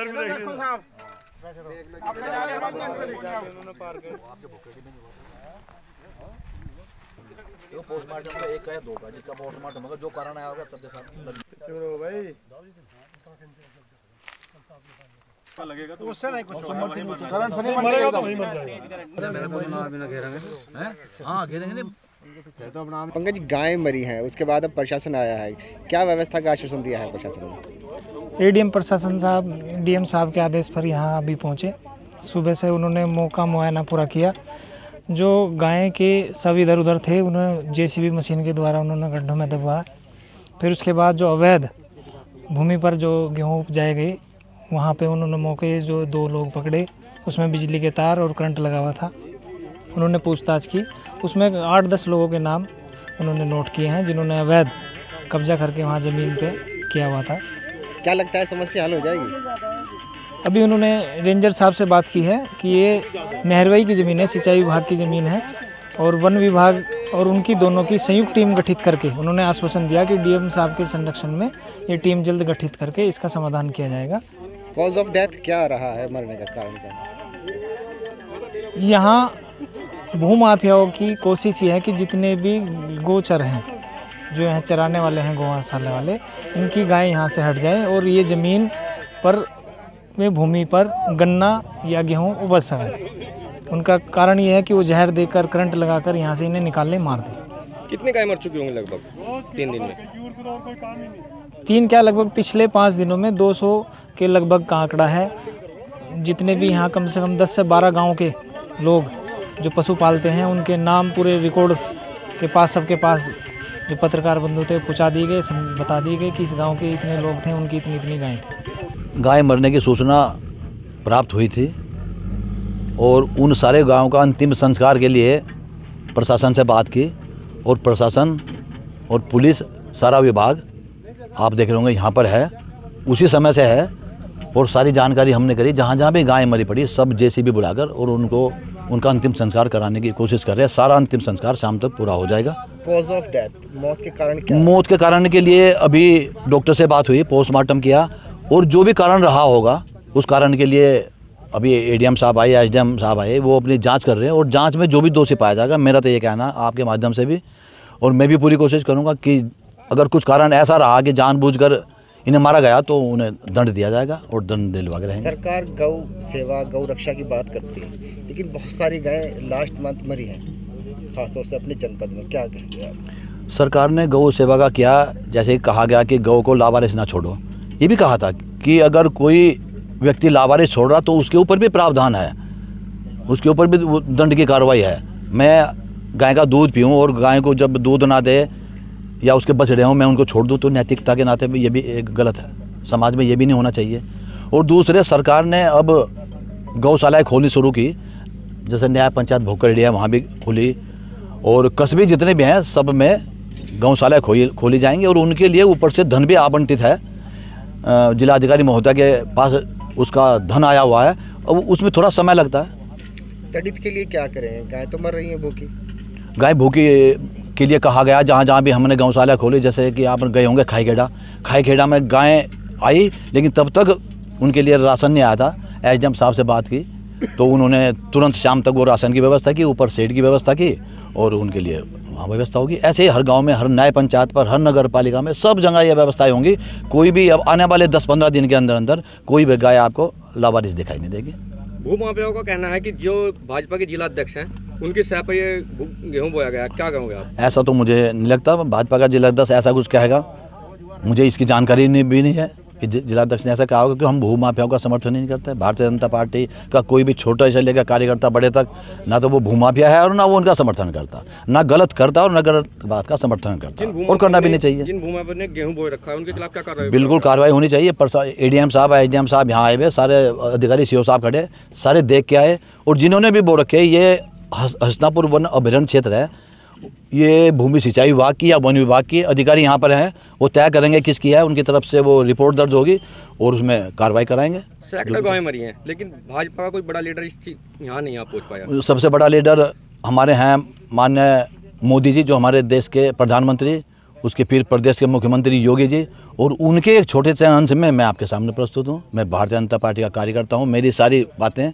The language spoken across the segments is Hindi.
इधर भी देखिए वो पोस्टमार्टम का एक का या दो का जिसका पोस्टमार्टम होगा जो कारण आया होगा सबके साथ मरेगा तो वहीं मर जाएगा हैं? हाँ घेरेंगे नहीं। पंकज गाय मरी है उसके बाद अब प्रशासन आया है। क्या व्यवस्था का आश्वासन दिया है प्रशासन ने? एडीएम प्रशासन साहब डीएम साहब के आदेश पर यहाँ अभी पहुँचे। सुबह से उन्होंने मौका मुआयना पूरा किया। जो गायें के सब इधर उधर थे उन्होंने जेसीबी मशीन के द्वारा उन्होंने गड्ढों में दबवाया फिर उसके बाद जो अवैध भूमि पर जो गेहूँ उपजाए गए, वहाँ पे उन्होंने मौके जो दो लोग पकड़े। उसमें बिजली के तार और करंट लगा हुआ था। उन्होंने पूछताछ की। उसमें आठ दस लोगों के नाम उन्होंने नोट किए हैं, जिन्होंने अवैध कब्जा करके वहाँ ज़मीन पे किया हुआ था। क्या लगता है समस्या हल हो जाएगी? अभी उन्होंने रेंजर साहब से बात की है कि ये नहरवई की ज़मीन है सिंचाई विभाग की ज़मीन है और वन विभाग और उनकी दोनों की संयुक्त टीम गठित करके उन्होंने आश्वासन दिया कि डीएम साहब के संरक्षण में ये टीम जल्द गठित करके इसका समाधान किया जाएगा। कॉज ऑफ़ डेथ क्या रहा है मरने का कारण क्या? यहाँ भूमाफियाओं की कोशिश ये है कि जितने भी गोचर हैं जो यहाँ चराने वाले हैं गोवा गौशाला वाले इनकी गाय यहाँ से हट जाए और ये ज़मीन पर में भूमि पर गन्ना या गेहूँ उपज सके। उनका कारण ये है कि वो जहर देकर करंट लगाकर यहाँ से इन्हें निकालने मार दें। कितने गाय मर चुकी होंगी लगभग? तीन दिन में। तीन क्या लगभग? पिछले पाँच दिनों में 200 के लगभग का आंकड़ा है। जितने भी यहाँ कम से कम 10 से 12 गाँव के लोग जो पशु पालते हैं उनके नाम पूरे रिकॉर्ड के पास सबके पास जो पत्रकार बंधु थे पूछा दिए गए बता दिए गए कि इस गाँव के इतने लोग थे, उनकी इतनी इतनी गायें थी। गाय मरने की सूचना प्राप्त हुई थी और उन सारे गाँव का अंतिम संस्कार के लिए प्रशासन से बात की और प्रशासन और पुलिस, सारा विभाग आप देख रहे होंगे, यहाँ पर है, उसी समय से है और सारी जानकारी हमने करी, जहाँ जहाँ भी गाय मरी पड़ी, सब जेसीबी बुलाकर और उनको उनका अंतिम संस्कार कराने की कोशिश कर रहे हैं। सारा अंतिम संस्कार शाम तक पूरा हो जाएगा। कॉज ऑफ़ डेथ मौत के कारण क्या? मौत के कारण के लिए अभी डॉक्टर से बात हुई पोस्टमार्टम किया और जो भी कारण रहा होगा उस कारण के लिए अभी एडीएम साहब आए एसडीएम साहब आए वो अपनी जाँच कर रहे हैं और जाँच में जो भी दोषी पाया जाएगा मेरा तो ये कहना आपके माध्यम से भी और मैं भी पूरी कोशिश करूँगा कि अगर कुछ कारण ऐसा रहा कि जानबूझकर इन्हें मारा गया तो उन्हें दंड दिया जाएगा और दंड दिलवा के रहेंगे। सरकार गौ सेवा गौ रक्षा की बात करती है लेकिन बहुत सारी गायें लास्ट मंथ मरी हैं खासतौर से अपने जनपद में। क्या कहेंगे आप? सरकार ने गौ सेवा का किया जैसे कहा गया कि गौ को लावारिस ना छोड़ो। ये भी कहा था कि अगर कोई व्यक्ति लावारिस छोड़ रहा तो उसके ऊपर भी प्रावधान है। उसके ऊपर भी दंड की कार्रवाई है। मैं गाय का दूध पीऊँ और गाय को जब दूध ना दे या उसके बछड़े हों मैं उनको छोड़ दूँ तो नैतिकता के नाते भी ये भी एक गलत है। समाज में ये भी नहीं होना चाहिए। और दूसरे सरकार ने अब गौशालाएँ खोलनी शुरू की। जैसे न्याय पंचायत भोकरडिया वहाँ भी खुली। और कस्बे जितने भी हैं सब में गौशालाएँ खोली खोली जाएँगी। और उनके लिए ऊपर से धन भी आवंटित है। जिलाधिकारी महोदय के पास उसका धन आया हुआ है। अब उसमें थोड़ा समय लगता है। तड़ित के लिए क्या करें? गाय तो मर रही है भूखी। गाय भूखी के लिए कहा गया, जहाँ जहाँ भी हमने गौशाला खोली, जैसे कि आप गए होंगे खाईखेड़ा। खाईखेड़ा में गाय आई, लेकिन तब तक उनके लिए राशन नहीं आया था। एच साहब से बात की तो उन्होंने तुरंत शाम तक वो राशन की व्यवस्था की, ऊपर सेट की व्यवस्था की, और उनके लिए वहाँ व्यवस्था होगी। ऐसे ही हर गाँव में, हर नए पंचायत पर, हर नगर पालिका में सब जगह ये व्यवस्थाएँ होंगी। कोई भी अब आने वाले दस पंद्रह दिन के अंदर अंदर कोई भी गाय आपको लावारिस दिखाई नहीं देगी। भूमाफियाओं का कहना है कि जो भाजपा के जिला अध्यक्ष हैं उनकी सह पर ये भू- गेहूँ बोया गया। क्या कहोगे आप? ऐसा तो मुझे नहीं लगता। भाजपा का जिलाध्यक्ष ऐसा कुछ कहेगा। मुझे इसकी जानकारी नहीं भी नहीं है कि जि- जिलाध्यक्ष ने ऐसा कहा होगा कि हम भू माफियाओं का समर्थन नहीं करते। भारतीय जनता पार्टी का कोई भी छोटा से लेकर कार्यकर्ता बड़े तक ना तो वो भूमाफिया है और ना वो उनका समर्थन करता। ना गलत करता और ना गलत बात का समर्थन करता। और करना भी नहीं चाहिए। जिन ने गेहूँ बोए रखा है उनके खिलाफ क्या कार्रवाई बिल्कुल कार्रवाई होनी चाहिए। पर एडीएम साहब एच साहब यहाँ आए हुए सारे अधिकारी सीओ साहब खड़े सारे देख के आए। और जिन्होंने भी बो रखे ये हसनापुर वन अभ्यारण्य क्षेत्र है। ये भूमि सिंचाई विभाग की या वन विभाग की अधिकारी यहाँ पर हैं। वो तय करेंगे किसकी है उनकी तरफ़ से वो रिपोर्ट दर्ज होगी और उसमें कार्रवाई कराएँगे। सैकड़ों मरी हैं लेकिन भाजपा का कोई बड़ा लीडर इस चीज- यहाँ नहीं आ पहुँच पाया। सबसे बड़ा लीडर हमारे हैं मान्य मोदी जी जो हमारे देश के प्रधानमंत्री उसके फिर प्रदेश के मुख्यमंत्री योगी जी और उनके एक छोटे से अंश में मैं आपके सामने प्रस्तुत हूँ। मैं भारतीय जनता पार्टी का कार्यकर्ता हूँ मेरी सारी बातें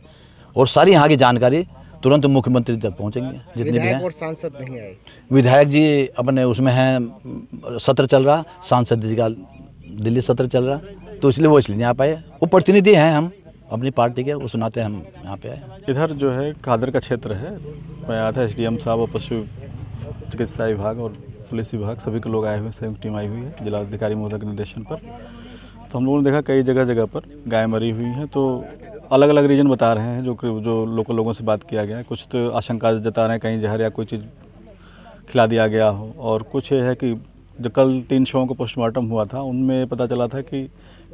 और सारी यहाँ की जानकारी। तुरंत मुख्यमंत्री तक पहुँचेंगे जितने भी विधायक हैं और सांसद नहीं आए। विधायक जी अपने उसमें हैं सत्र चल रहा सांसद जी का दिल्ली सत्र चल रहा तो इसलिए वो इसलिए नहीं आ पाए। वो प्रतिनिधि हैं हम अपनी पार्टी के उस नाते हम यहाँ पे आए। इधर जो है कादर का क्षेत्र है मैं आया था एस साहब और पशु चिकित्सा विभाग और पुलिस विभाग सभी के लोग आए हुए हैं संयुक्त टीम आई हुई है जिलाधिकारी महोदय के निर्देशन पर। तो हम लोगों ने देखा कई जगह जगह पर गाय मरी हुई हैं तो अलग अलग रीजन बता रहे हैं जो जो लोकल लोगों से बात किया गया है। कुछ तो आशंका जता रहे हैं, कहीं जहर या कोई चीज़ खिला दिया गया हो। और कुछ ये है कि जो कल तीन शवों का पोस्टमार्टम हुआ था, उनमें पता चला था कि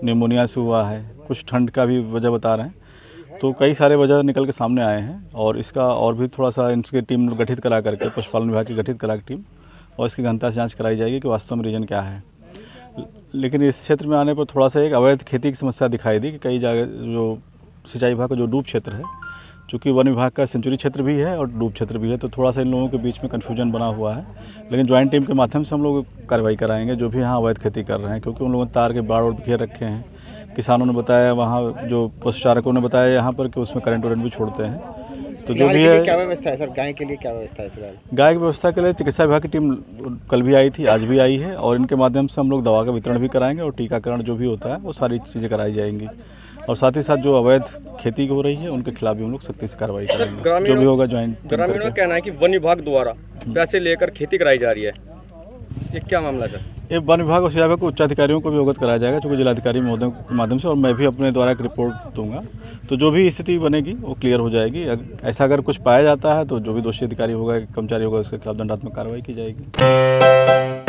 निमोनिया से हुआ है। कुछ ठंड का भी वजह बता रहे हैं। तो कई सारे वजह निकल के सामने आए हैं और इसका और भी थोड़ा सा इनकी टीम गठित करा करके, पशुपालन विभाग की गठित करा टीम और इसकी घनता से जाँच कराई जाएगी कि वास्तव में रीजन क्या है। लेकिन इस क्षेत्र में आने पर थोड़ा सा एक अवैध खेती की समस्या दिखाई दी कि कई जगह जो सिंचाई विभाग का जो डूब क्षेत्र है चूँकि वन विभाग का सेंचुरी क्षेत्र भी है और डूब क्षेत्र भी है तो थोड़ा सा इन लोगों के बीच में कन्फ्यूज़न बना हुआ है। लेकिन ज्वाइंट टीम के माध्यम से हम लोग कार्रवाई कराएँगे जो भी यहाँ अवैध खेती कर रहे हैं क्योंकि उन लोगों ने तार के बाढ़ और घेर रखे हैं। किसानों ने बताया वहाँ जो पशु चारकों ने बताया यहाँ पर कि उसमें करंट वरेंट भी छोड़ते हैं। तो जो भी है क्या व्यवस्था है? सर गाय के लिए क्या व्यवस्था है फ़िलहाल? गाय की व्यवस्था के लिए चिकित्सा विभाग की टीम कल भी आई थी आज भी आई है और इनके माध्यम से हम लोग दवा का वितरण भी कराएँगे और टीकाकरण जो भी होता है वो सारी चीज़ें कराई जाएँगी। और साथ ही साथ जो अवैध खेती हो रही है उनके खिलाफ भी हम लोग सख्ती से कार्रवाई करेंगे। जो भी होगा ज्वाइन ग्रामीणों का कहना है कि वन विभाग द्वारा पैसे लेकर खेती कराई जा रही है। ये क्या मामला सर? ये वन विभाग और विभाग को उच्चाधिकारियों को भी अवगत कराया जाएगा चूँकि जिलाधिकारी महोदय के माध्यम से और मैं भी अपने द्वारा एक रिपोर्ट दूँगा। तो जो भी स्थिति बनेगी वो क्लियर हो जाएगी। ऐसा अगर कुछ पाया जाता है तो जो भी दोषी अधिकारी होगा कर्मचारी होगा उसके खिलाफ दंडात्मक कार्रवाई की जाएगी।